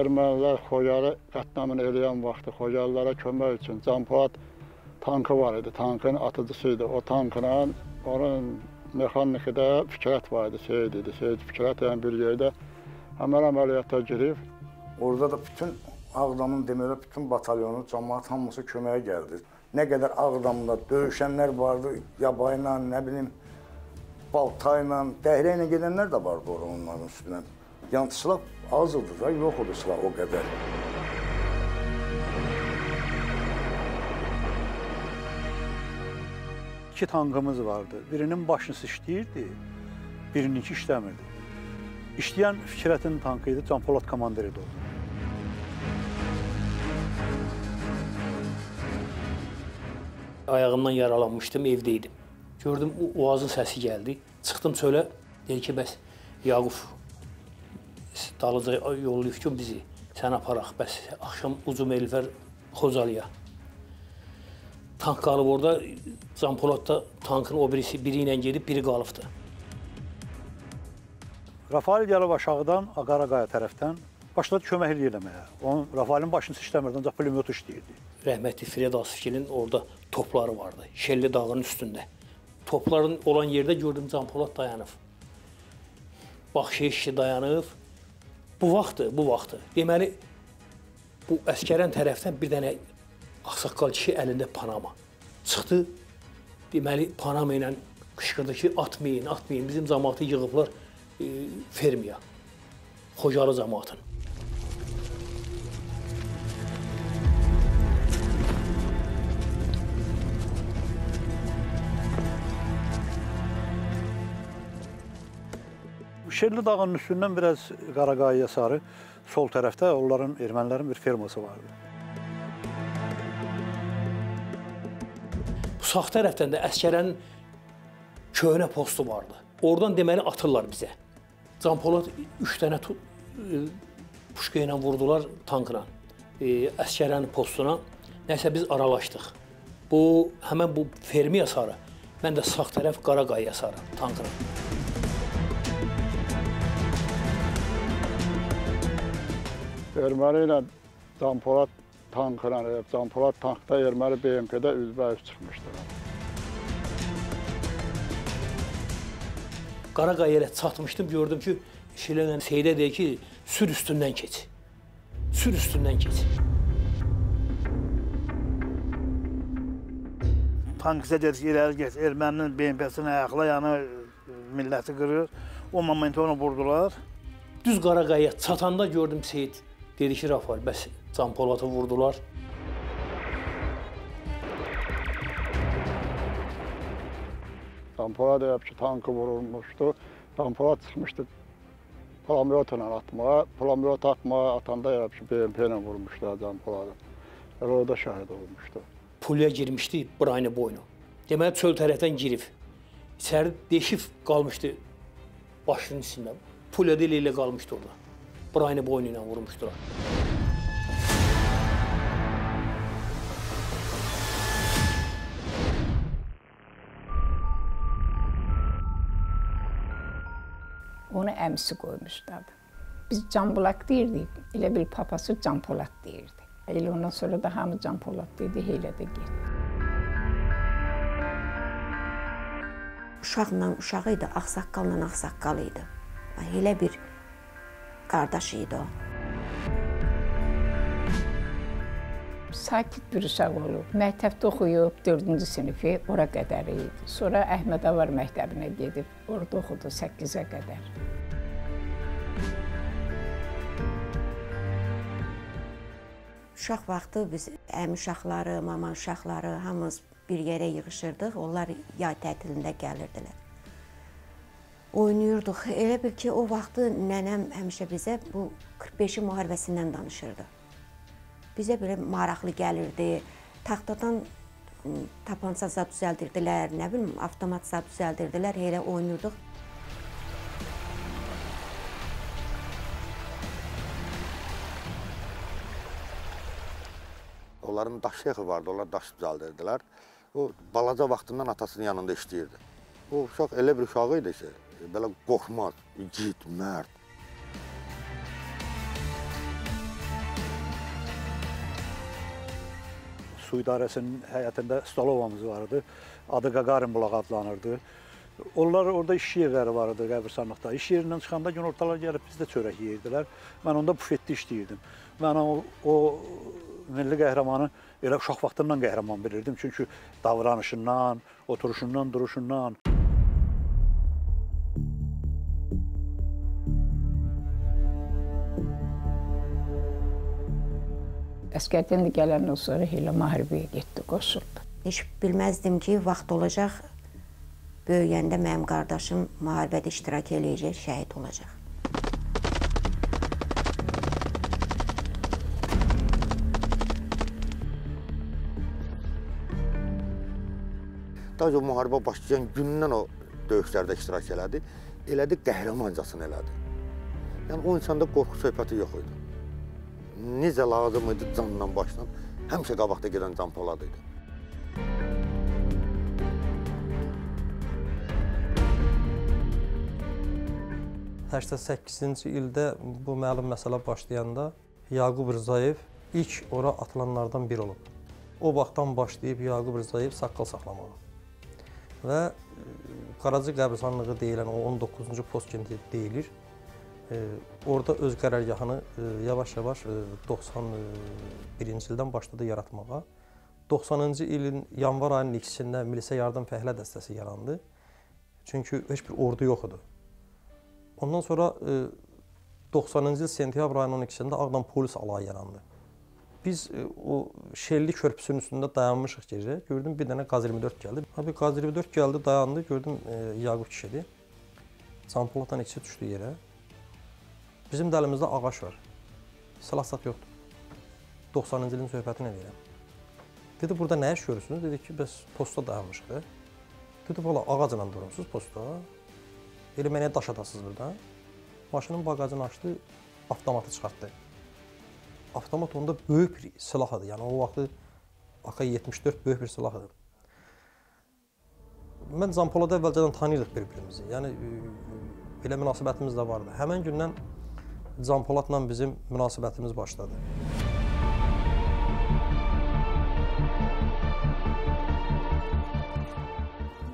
ermənilər Xocalı qətnamını eləyən vaxtı Xocalılara kömək üçün Canpolat tankı var idi. Tankın atıcısı idi. O tankla onun mexaniki də Fikrət var idi, Seyid idi. Seyid Fikrət yəni bir yerdə həmən əməliyyata girib. Orada da bütün Ağdamın deməli bütün batalyonu, cəmaət hamısı köməyə gəldi. Nə qədər Ağdamda döyüşənlər vardı, yaba ilə, nə bilim, balta ilə, dəhrə ilə gedənlər də vardı onların üstünə. Yəni silah az idi da, yox idi silah o qədər. İki tankımız vardı. Birinin başısı işləyirdi, birininki işləmirdi. İşləyən Fikrətin tankı idi, Can Polad komandir idi o. Ayağımdan yaralanmışdım, evdeydim. Gördüm o oğazın səsi gəldi. Çıxdım çölə, dedi ki, bəs Yaquf dalıca yollayıb ki, bizi sən aparaq. Bəs axşam Uzun Elfər Xocalıya. Tank qalıb orada, Can Polad da tankın o birisi biri ilə gedib, biri qalıbdı. Rafael gəlib aşağıdan, Aqaraqaya tərəfdən başladı kömək eləməyə. Onun Rafaelin başını işləmirdi, ancaq pulemyot işləyirdi. Rəhmətli Fred Asfikinin orada topları vardı. Şelli dağının üstündə. Topların olan yerdə gördüm Can Polad dayanıb. Baxşı işçi dayanıb. Bu vaxtı, bu vaxtı. Deməli, bu əskərən tərəfdən bir dənə ağsaqqal kişi əlində panama. Çıxdı, deməli, panama ilə qışqırdı ki, atmayın, atmayın. Bizim cəmatı yığıblar e, fermiya. Xocalı cəmatın. Şerli dağının üstündən biraz Qaraqayaya sarı sol tərəfdə onların ermənilərin bir ferması vardı. Bu sağ tərəfdən də əskərənin köhnə postu vardı. Oradan deməli atırlar bizə. Can Polad 3 dənə e, puşka ilə vurdular tankla. E, əskərənin postuna. Nəsə biz aralaşdıq. Bu həmin bu fermiya sarı. Mən də sağ tərəf Qaraqayaya sarı tankla. Erməni ilə Canpolat tankla, Canpolat tankda erməni BMP-də üzbəüz çıxmışdı. Qaraqaya ilə çatmışdım, gördüm ki, Şilənən Seydə deyir ki, sür üstündən keç. Sür üstündən keç. Tankısa gedir, irəli geç. Erməninin BMP-sini ayaqla, yəni milləti qırır. O momenti onu vurdular. Düz Qaraqaya çatanda gördüm Seyid dedi ki, Rafael, bəs Can Polatı vurdular. Canpolat deyib ki, tankı vurulmuşdu. Canpolat çıxmışdı pulemyotla atmağa. Pulemyot atmağa atanda deyib ki, BMP ilə vurmuşlar Canpoladı. Yəni orada şəhid olmuşdu. Pulya girmişdi Brayne boynu. Deməli çöl tərəfdən girib. İçəri deşif qalmışdı başının içində. Pulya da elə qalmışdı orada. Brayne boynu ilə vurmuşdular. Onu əmisi qoymuşdu adı. Biz Can Polad deyirdik, elə bil papası Can Polad deyirdi. Elə ondan sonra da hamı Can Polad dedi, elə də getdi. Uşaqla uşağı idi, ağsaqqalla ağsaqqal idi. Elə bir qardaş idi o. Sakit bir uşaq olub. Məktəbdə oxuyub, 4-cü sinifi ora qədər idi. Sonra Əhmədavar məktəbinə gedib, orada oxudu 8-ə qədər. Uşaq vaxtı biz əmi uşaqları, mama uşaqları hamımız bir yerə yığışırdıq. Onlar yay tətilində gəlirdilər. Oynayırdıq. Elə bil ki, o vaxtı nənəm həmişə bizə bu 45-i müharibəsindən danışırdı. Bizə belə maraqlı gəlirdi. Taxtadan tapança zad düzəldirdilər, nə bilim, avtomat zad düzəldirdilər, elə oynayırdıq. Onların daş şexi vardı, onlar daş düzəldirdilər. O balaca vaxtından atasının yanında işləyirdi. O uşaq elə bir uşaq idi ki, belə qorxmaz, igid, mərd. Su idarəsinin həyətində stolovamız var idi. Adı Qaqarin bulaq adlanırdı. Onlar orada iş yerləri var idi qəbirstanlıqda. İş yerindən çıxanda gün ortalar gəlib biz də çörək yeyirdilər. Mən onda bufetdə işləyirdim. Mən o, o milli qəhrəmanı elə uşaq vaxtından qəhrəman bilirdim. Çünki davranışından, oturuşundan, duruşundan. Əskərdən də gələndən sonra elə müharibəyə getdi, qoşuldu. Heç bilməzdim ki, vaxt olacaq böyüyəndə mənim qardaşım müharibədə iştirak eləyəcək, şəhid olacaq. Daha o müharibə başlayan gündən o döyüşlərdə iştirak elədi. Elədi qəhrəmancasını elədi. Yəni o insanda qorxu söhbəti yox idi. Necə lazım idi canla başla, həmişə qabaqda gedən Can Polad idi. 88-ci ildə bu məlum məsələ başlayanda Yaqub Rzayev ilk ora atılanlardan biri olub. O vaxtdan başlayıb Yaqub Rzayev saqqal saxlamağa. Və e, Qaracı qəbirstanlığı deyilən o 19-cu post deyilir. E, orada öz qərargahını e, yavaş-yavaş 91-ci ildən başladı yaratmağa. 90-cı ilin yanvar ayının ikisində Milisə Yardım Fəhlə dəstəsi yarandı. Çünki heç bir ordu yox idi. Ondan sonra 90-cı il sentyabr ayının 12-sində Ağdam polis alayı yarandı. Biz o Şelli körpüsünün üstündə dayanmışıq gecə. Gördüm bir dənə Qaz 24 gəldi. Abi Qaz 24 gəldi, dayandı. Gördüm e, Yaqub kişidir. Campolatdan ikisi düşdü yerə. Bizim də əlimizdə ağac var. Silah sat yoxdur. 90-cı ilin söhbətini edirəm. Dedi, burada nə iş görürsünüz? Dedi ki, bəs postda dayanmışıq. Dedi, valla ağacla durmuşsunuz postda. Elə mənə daş atasınız burada. Maşının baqajını açdı, avtomatı çıxartdı. Avtomat onda böyük bir silah idi. Yəni o vaxtı AK-74 böyük bir silah idi. Mən Zampolada əvvəlcədən tanıyırdıq bir-birimizi. Yəni belə münasibətimiz də vardı. Həmin gündən Zampoladla bizim münasibətimiz başladı.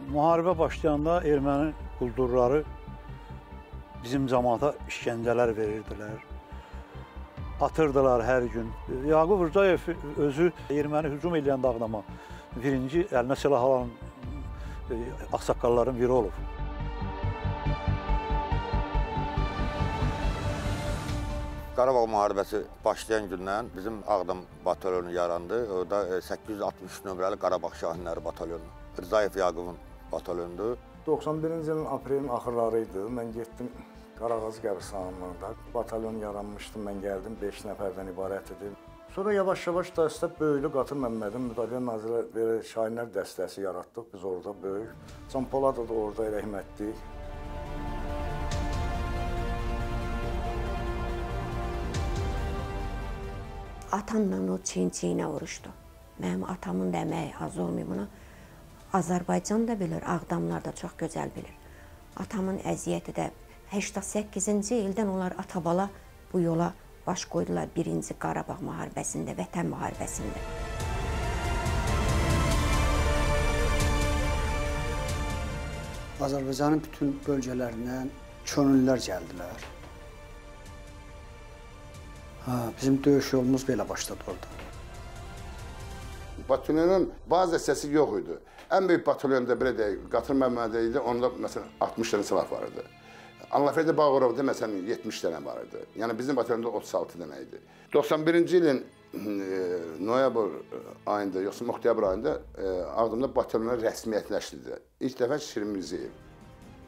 Müharibə başlayanda erməni quldurları bizim cəmaata işgəncələr verirdilər. Atırdılar hər gün. Yaqub Rzayev özü erməni hücum edən Ağdama birinci əlinə silah alan e, ağsaqqalların biri olub. Qarabağ müharibəsi başlayan gündən bizim Ağdam batalyonu yarandı. O da 863 nömrəli Qarabağ Şahinləri batalyonu. Rzayev Yaqubun batalyonudur. 91-ci ilin aprelin axırları idi. Mən getdim Qarağaz qəbirstanlığında. Batalyon yaranmışdı. Mən gəldim 5 nəfərdən ibarət idi. Sonra yavaş-yavaş dəstə böyüdü. Qatır Məmmədin Müdafiə Nazirləri şahinlər dəstəsi yaratdıq biz orada böyük. Can Polad da orada rəhmətli. Atamla o çin-çinə vuruşdu. Mənim atamın da əməyi az olmayıb buna. Azərbaycan da bilir, Ağdamlar da çox gözəl bilir. Atamın əziyyəti də 88-ci ildən onlar atabala bu yola baş qoydular 1-ci Qarabağ müharibəsində, Vətən müharibəsində. Azərbaycanın bütün bölgələrindən könüllülər gəldilər. Ha, bizim döyüş yolumuz belə başladı orada. Batalyonun bazı hissəsi yox idi. Ən böyük batalyonda belə deyək, Qatır Məmmədə idi, onda məsələn 60 dənə silah var idi. Anlaferdə Bağırovda məsələn 70 dənə var idi. Yəni bizim batalyonda 36 dənə idi. 91-ci ilin e, noyabr ayında, yoxsa oktyabr ayında e, Ağdamda batalyonlar rəsmiyyətləşdirdi. İlk dəfə Şirin Mirzəyev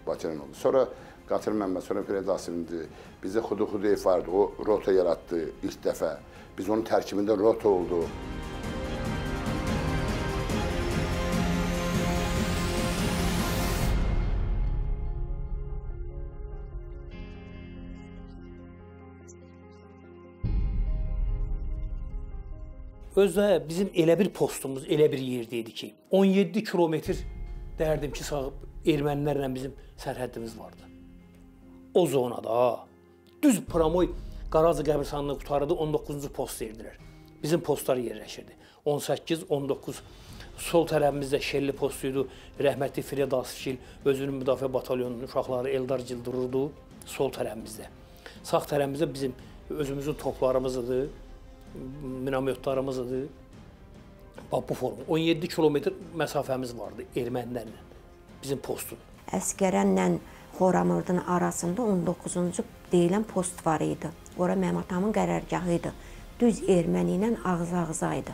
batalyon oldu. Sonra Qatır Məmməd, sonra Firəd Asimidir. Bizdə Xudu Xuduyev vardı, o rota yaratdı ilk dəfə. Biz onun tərkibində rota oldu. Özdə bizim elə bir postumuz, elə bir yerdə idi ki, 17 kilometr dərdim ki, sağıb ermənilərlə bizim sərhədimiz vardı. O zonada düz Pramoy Qaraca qəbirstanlığını qutardı, 19-cu post verdilər. Bizim postlar yerləşirdi. 18-19 sol tərəfimizdə Şelli postu idi. Rəhmətli Fred Asifgil özünün müdafiə batalyonunun uşaqları Eldar Gil dururdu sol tərəfimizdə. Sağ tərəfimizdə bizim özümüzün toplarımız idi, minametlarımız idi. Bax bu form 17 kilometr məsafəmiz vardı ermənilərlə bizim postun. Əskərənlə Xoramırdın arasında 19-cu deyilən post var idi. Ora mənim atamın qərargahı idi. Düz erməni ilə ağız-ağıza idi.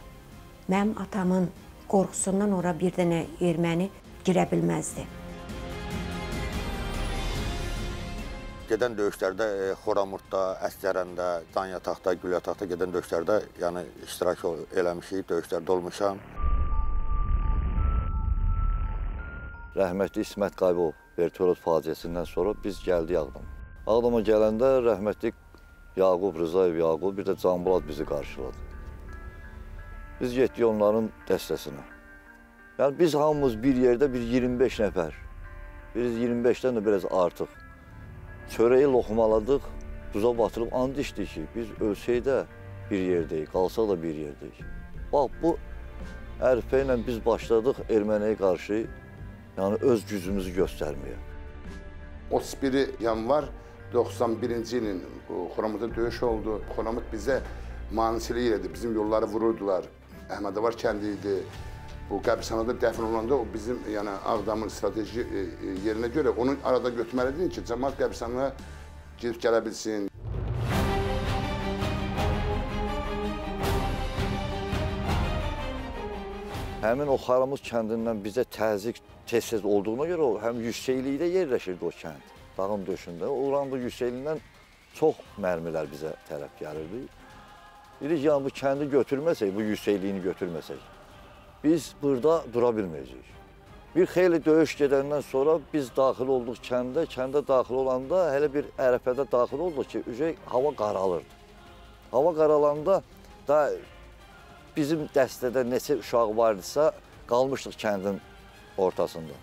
Mənim atamın qorxusundan ora bir dənə erməni girə bilməzdi. Gedən döyüşlərdə e, Xoramurdda, Əsgərəndə, Danyataqda, Gülyataqda gedən döyüşlərdə yəni iştirak eləmişik, döyüşlərdə olmuşam. Rəhmətli İsmət Qaybov vertolyot faciəsindən sonra biz gəldik Ağdam. Ağdama gələndə rəhmətli Yaqub Rızayev Yaqub bir də Canbulad bizi qarşıladı. Biz getdik onların dəstəsinə. Yəni biz hamımız bir yerdə bir 25 nəfər. Biz 25-dən də biraz artıq. Çörəyi loxmaladıq, duza batırıb and içdik ki, biz ölsək də bir yerdəyik, qalsaq da bir yerdəyik. Bax bu hərfə ilə biz başladıq erməniyə qarşı yəni öz gücümüzü göstərməyə. 31 yanvar 91-ci ilin Xoramutda döyüş oldu. Xoramut bizə manisəlik elədi. Bizim yolları vururdular. Əhmədavar kəndi idi. Bu qəbirstanada dəfn olanda o bizim yəni Ağdamın strateji e, e, yerinə görə onu arada götürməliydin ki, cəmaət qəbirstanına gedib gələ bilsin. Həmin o Xaramuz kəndindən bizə təzyiq tez-tez olduğuna görə o həm yüksəklikdə yerləşirdi o kənd, dağın döşündə. Oranın bu yüksəkliyindən çox mərmilər bizə tərəf gəlirdi. Dedik, yəni bu kəndi götürməsək, bu yüksəkliyini götürməsək, biz burada dura bilməyəcəyik. Bir xeyli döyüş gedəndən sonra biz daxil olduq kəndə. Kəndə daxil olanda hələ bir ərəfədə daxil olduq ki, ücə hava qaralırdı. Hava qaralanda da bizim dəstədə neçə uşaq vardısa, qalmışdıq kəndin ortasında.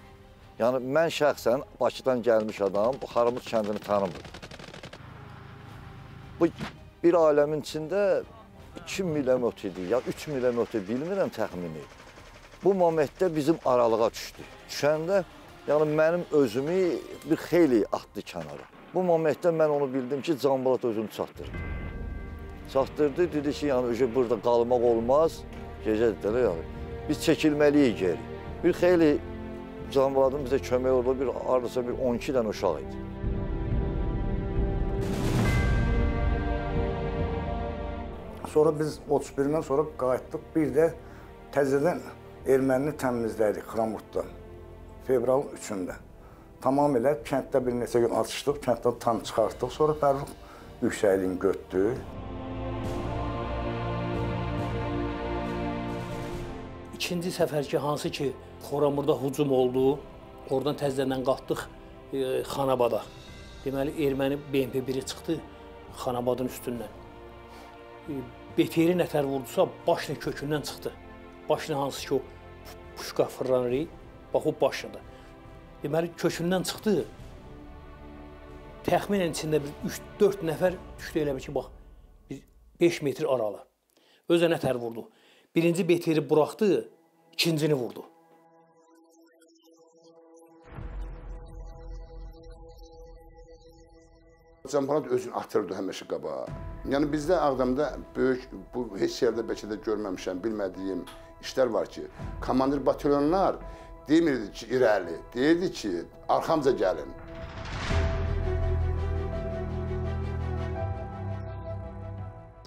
Yəni mən şəxsən Bakıdan gəlmiş adam bu Xaramuz kəndini tanımırdım. Bu bir aləmin içində 2 millimetr idi, ya 3 millimetr bilmirəm təxmini. Bu momentdə bizim aralığa düşdü. Düşəndə yəni mənim özümü bir xeyli atdı kənara. Bu momentdə mən onu bildim ki, Canbalat özünü çatdırdı. Çatdırdı, dedi ki, yəni burada qalmaq olmaz, gecə dedilər yəni. Biz çəkilməliyik geri. Bir xeyli Canbaladın bizə kömək oldu, bir hardasa bir 12 dənə uşaq idi. Sonra biz 31-dən sonra qayıtdıq. Bir də təzədən ermənini təmizlədik Xramutdan. Fevralın 3-də. Tamamilə kənddə bir neçə gün atışdıq, kənddən tam çıxartdıq. Sonra Fərrux yüksəkliyini götdü. İkinci səfər ki, hansı ki Xoramurda hücum oldu, oradan təzədən qalxdıq e, Xanabada. Deməli erməni BMP 1-i çıxdı Xanabadın üstündən. E, Beteri nətər vurdusa başla kökündən çıxdı. Başla hansı ki o puşka fırlanır, bax o başladı. Deməli kökündən çıxdı. Təxminən içində bir 3-4 nəfər düşdü elə bil ki, bax bir 5 metr aralı. Özə nətər vurdu. Birinci beteri buraxdı, ikincini vurdu. Canpolat özünü atırdı həmişə qabağa. Yəni bizdə Ağdamda böyük bu heç yerdə bəlkə də görməmişəm, bilmədiyim işlər var ki, komandir batalyonlar demirdi ki, irəli, deyirdi ki, arxamca gəlin.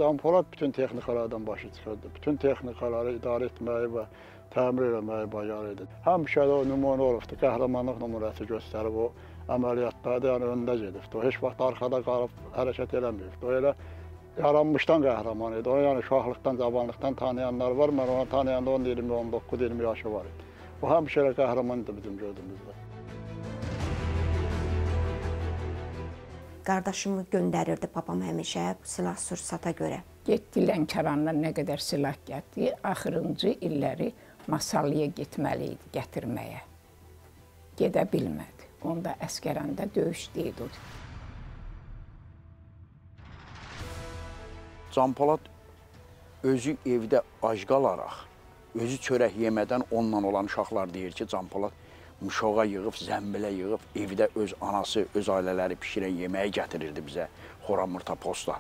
Canpolat bütün texnikalardan başı çıxırdı. Bütün texnikaları idarə etməyi və təmir eləməyi bacarırdı. Həmişə də o nümunə olubdu, qəhrəmanlıq nümunəsi göstərib o əməliyyatlarda yəni öndə gedibdi. O heç vaxt arxada qalıb hərəkət eləməyibdi. O elə yaranmışdan qəhrəman idi. O yəni uşaqlıqdan, cavanlıqdan tanıyanlar var. Mən onu tanıyanda 10, 20, 19, 20 yaşı var idi. O həmişə elə qəhrəman idi bizim gördüyümüzdə. Qardaşımı göndərirdi babam həmişə silah sursata görə. Getdi Lənkərandan nə qədər silah gətirdi, axırıncı illəri Masallıya getməli idi gətirməyə. Gedə bilmədi. Onda Əskərəndə döyüşdə idi. Canpolat özü evdə ac qalaraq Özü çörək yemədən onunla olan uşaqlar deyir ki, Canpolad mişoğa yığıb, zəmbilə yığıb, evdə öz anası, öz ailələri bişirən yeməyi gətirirdi bizə xoramırta posta.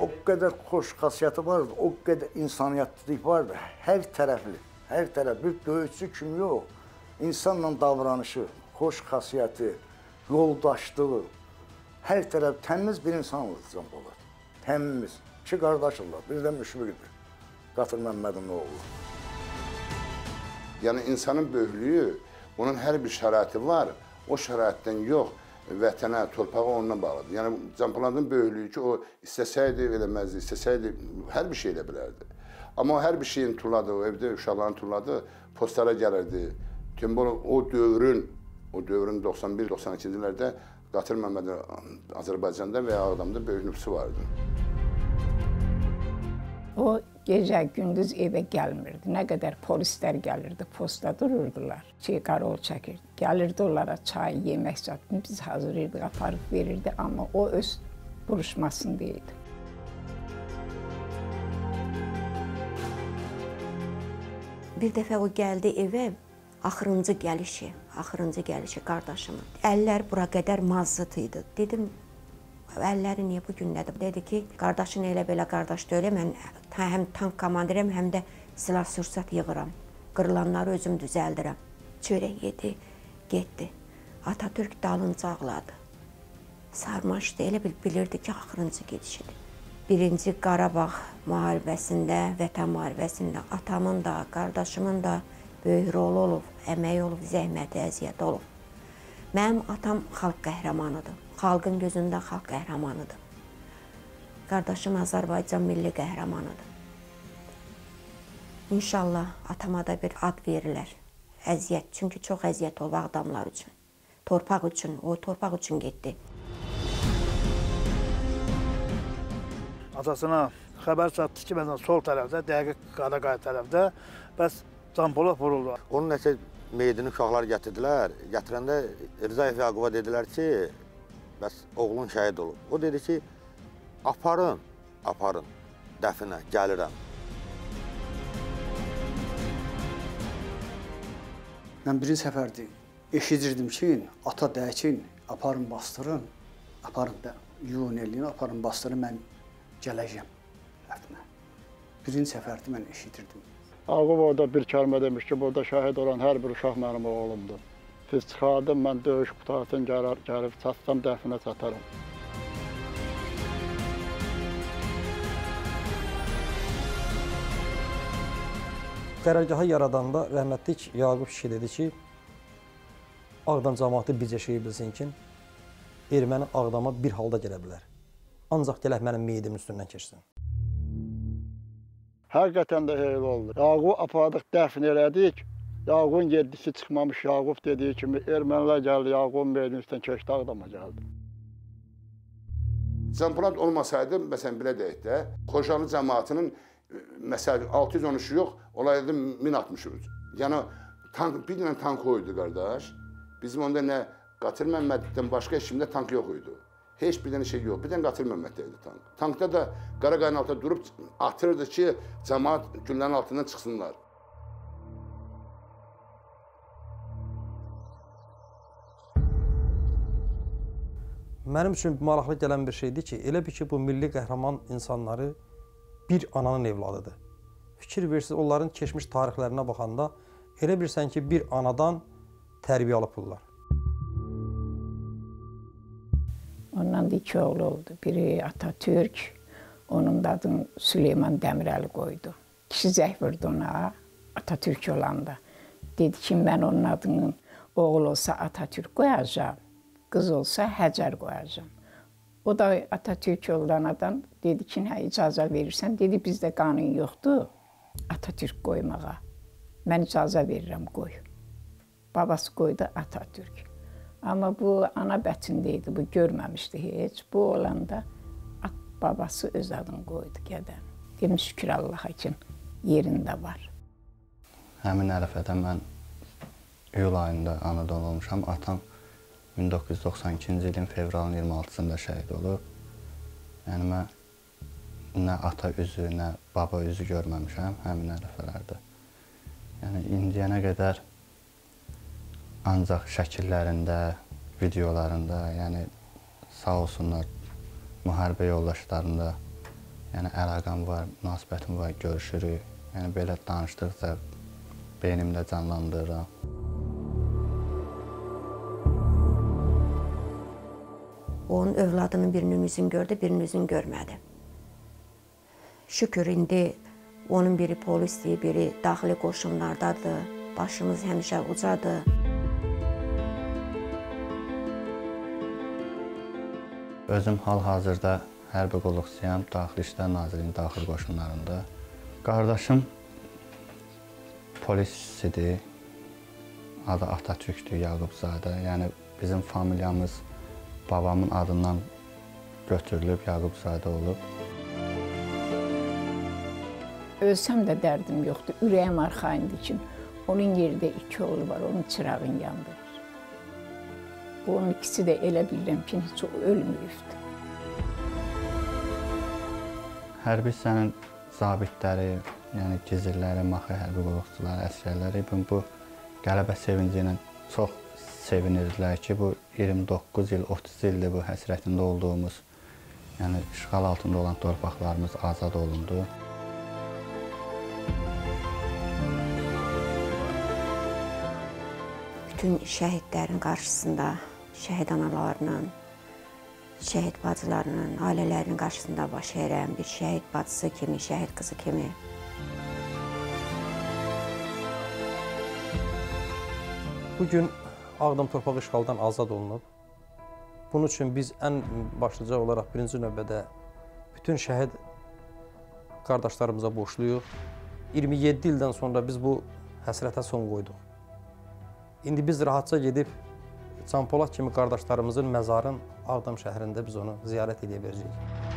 O qədər xoş xasiyyəti vardı, o qədər insaniyyətlilik vardı. Hər tərəfli, hər tərəf bir döyüşçü kimi yox. İnsanla davranışı, xoş xasiyyəti, yoldaşlığı, hər tərəf təmiz bir insan oldu Can Polad. Təmiz. İki qardaşırlar, bir də müşfiqdir. Qatır Məmmədin oğlu. Yəni insanın böyüklüyü, onun hər bir şəraiti var. O şəraitdən yox, vətənə, torpağa onunla bağlıdır. Yəni Canpoladın böyüklüyü ki, o istəsəydi eləməzdi, istəsəydi hər bir şey elə bilərdi. Amma hər bir şeyin tulladı, o evdə uşaqların tulladı, postlara gəlirdi. Tümbol o dövrün, o dövrün 91-92-ci illərdə Qatır Məmmədin Azərbaycanda və ya Ağdamda böyük nüfusu vardı. O gecə gündüz evə gəlmirdi. Nə qədər polislər gəlirdi, postda dururdular. Şey qarol çəkirdi. Gəlirdi onlara çay, yemək zətini biz hazırlayırdıq, aparıb verirdi, amma o öz vuruşmasında idi. Bir dəfə o gəldi evə, axırıncı gəlişi, axırıncı gəlişi qardaşımın. Əllər bura qədər mazıt idi. Dedim, əlləri niyə bu gün nədir? Dedi ki, qardaşın elə belə qardaş deyil, mən həm tank komandirəm, həm də silah sursat yığıram. Qırılanları özüm düzəldirəm. Çörək yedi, getdi. Atatürk dalınca ağladı. Sarmaşdı, elə bil bilirdi ki, axırıncı gedişidir. Birinci Qarabağ müharibəsində, vətən müharibəsində atamın da, qardaşımın da böyük rolu olub, əməyi olub, zəhməti, əziyyəti olub. Mənim atam xalq qəhrəmanıdır. Xalqın gözündə xalq qəhrəmanıdır. Qardaşım Azərbaycan milli qəhrəmanıdır. İnşallah atama da bir ad verilər. Əziyyət, çünki çox əziyyət olub adamlar üçün. Torpaq üçün, o torpaq üçün getdi. Atasına xəbər çatdı ki, məsələn, sol tərəfdə, dəqiq Qadaqay tərəfdə bəs Canpolad vuruldu. Onun nəsə meyidini uşaqlar gətirdilər. Gətirəndə Rzayev Yaqub'a dedilər ki, bəs oğlun şəhid olub. O dedi ki, aparın, aparın dəfinə, gəlirəm. Mən birinci səfərdir eşidirdim ki, ata dəkin, aparın bastırın, aparın da yun eləyin, aparın bastırın, mən gələcəm dəfinə. Birinci səfərdir mən eşidirdim. Ağıb orada bir kəlmə demiş ki, burada şəhid olan hər bir uşaq mənim oğlumdur. Biz çıxardım, mən döyüş qutarsın, gələr, gəlib çatsam dəfinə çataram. Qərargahı yaradanda rəhmətlik Yaqub kişi dedi ki, Ağdam cəmaatı bircə şeyi bilsin ki, erməni Ağdama bir halda gələ bilər. Ancaq gələk mənim meyidimin üstündən keçsin. Həqiqətən də heyl oldu. Yaqub apardıq, dəfn elədik. Yaqubun yedisi çıxmamış Yaqub dediyi kimi ermənilər gəldi, Yaqubun meyidinin üstündən keçdi, Ağdama gəldi. Canpolad olmasaydı, məsələn, belə deyək də, Xocalı cəmaatının məsələn 613 yox, olaydı 1063. Yəni tank bir dənə tank oydu qardaş. Bizim onda nə Qatır Məmməddən başqa heç kimdə tank yox idi. Heç bir dənə şey yox. Bir dənə Qatır Məmməddə idi tank. Tankda da Qaraqayın altında durub atırdı ki, cəmaat güllənin altından çıxsınlar. Mənim üçün maraqlı gələn bir şeydir ki, elə bir ki, bu milli qəhrəman insanları bir ananın evladıdır. Fikir versiniz, onların keçmiş tarixlərinə baxanda elə bilirsən ki, bir anadan tərbiyə alıblar. Ondan da iki oğlu oldu. Biri Atatürk, onun da adını Süleyman Dəmirəli qoydu. Kişi zəh vurdu ona, Atatürk olanda. Dedi ki, mən onun adının oğul olsa Atatürk qoyacağam, qız olsa Həcər qoyacağam. O da Atatürk olanadan dedi ki, hə icazə verirsən. Dedi bizdə qanun yoxdur Atatürk qoymağa. Mən icazə verirəm qoy. Babası qoydu Atatürk. Amma bu ana bətində idi, bu görməmişdi heç. Bu olanda at babası öz adını qoydu gədən. Dedim şükür Allaha ki yerində var. Həmin ərəfədə mən iyul ayında anadan olmuşam. Atam 1992-ci ilin fevralın 26-sında şəhid olub. Yəni mən nə ata üzü, nə baba üzü görməmişəm həmin ərəfələrdə. Yəni indiyənə qədər ancaq şəkillərində, videolarında, yəni sağ olsunlar müharibə yoldaşlarında yəni əlaqəm var, münasibətim var, görüşürük. Yəni belə danışdıqca beynimdə canlandırıram. Onun övladının birinin üzünü gördü, birinin üzünü görmədi. Şükür indi onun biri polisdir, biri daxili qoşunlardadır. Başımız həmişə ucadır. Özüm hal-hazırda hərbi qulluqçuyam, Daxili İşlər Nazirliyinin daxili qoşunlarında. Qardaşım polis idi. Adı Atatürkdür, Yaqubzadə. Yəni bizim familiyamız babamın adından götürülüb, Yaqubzadə olub. Ölsəm də dərdim yoxdur. Ürəyim arxayındır ki, onun yerində iki oğlu var, onun çırağını yandırır. Bu onun ikisi də elə bilirəm ki, heç ölməyibdir. Hərbi hissənin zabitləri, yəni gizirləri, maxı hərbi qulluqçuları, əskərləri bu, bu qələbə sevinci ilə çox sevinirdilər ki, bu 29 il, 30 ildir bu həsrətində olduğumuz, yəni işğal altında olan torpaqlarımız azad olundu. Bütün şəhidlərin qarşısında, şəhid analarının, şəhid bacılarının, ailələrinin qarşısında baş əyirəm. Bir şəhid bacısı kimi, şəhid qızı kimi. Bu gün Ağdam torpağı işğaldan azad olunub. Bunun üçün biz ən başlıca olaraq birinci növbədə bütün şəhid qardaşlarımıza borcluyuq. 27 ildən sonra biz bu həsrətə son qoyduq. İndi biz rahatca gedib Can Polad kimi qardaşlarımızın məzarın Ağdam şəhərində biz onu ziyarət edə biləcəyik.